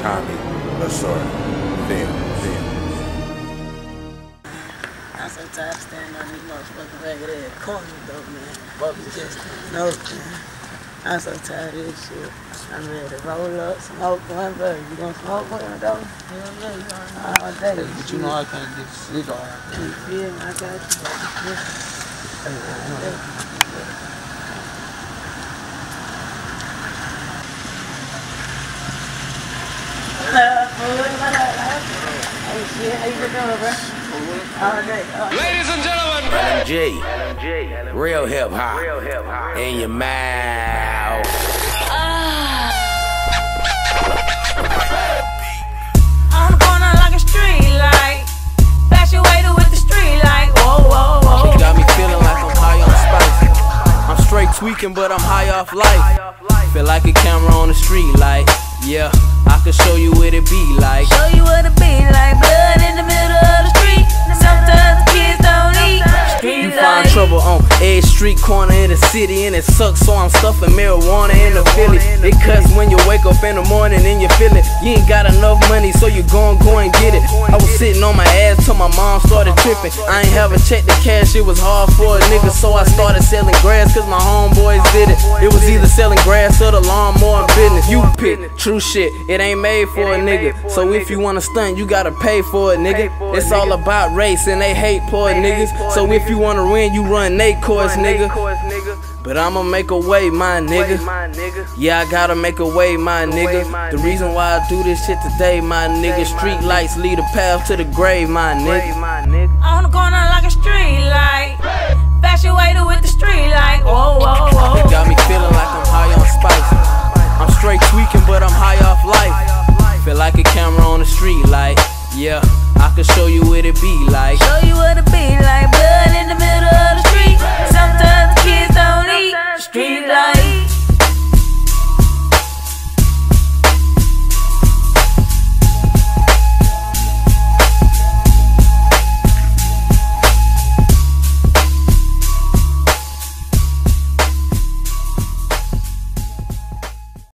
Tommy Lasorda. Film, film. I'm so tired of standing on these motherfucking ragged ass corners though, man. Fuck just no, man. I'm so tired of this shit. I'm ready to roll up, smoke one, bro. You gonna smoke one, though? Hell yeah, you already All day. But you know I can't get a cigar. You feel me? I got you. Hey, shit, how you been doing, bro? All day, all day. Ladies and gentlemen, G, real hip hop, in your mouth. Ah. On the corner like a street light. Flash your waiter with the street light. Whoa, whoa, whoa. You got me feeling like I'm high on spice. I'm straight tweaking, but I'm high off life. Feel like a camera on the street, like, yeah, I can show you what it be like. Show you what it be like. Blood in the middle of the street. Sometimes the kids don't eat. Street You find light. trouble on every street corner in the city, and it sucks, so I'm stuffing marijuana in the Philly. It cuts when you wake up in the morning and you feel it. You ain't got enough money, so you gon' go and get it. I was sitting on my ass till my mom started tripping. I ain't have a check to cash, it was hard for a nigga, so I started selling grass, cause my homeboys did it. It was either selling grass or the lawnmower business. You pick, true shit, it ain't made for a nigga. So if you wanna stunt, you gotta pay for it, nigga. It's all about race, and they hate poor niggas. So if you wanna win, you run Nate course, nigga. But I'ma make a way, my nigga. Yeah, I gotta make a way, my nigga. The reason why I do this shit today, my nigga. Street lights lead a path to the grave, my nigga. On the corner like a street light. Flash your waiter tweaking, but I'm high off life. Feel like a camera on the street, like, yeah, I can show you what it be like. Show you what it be like, blood in the middle of the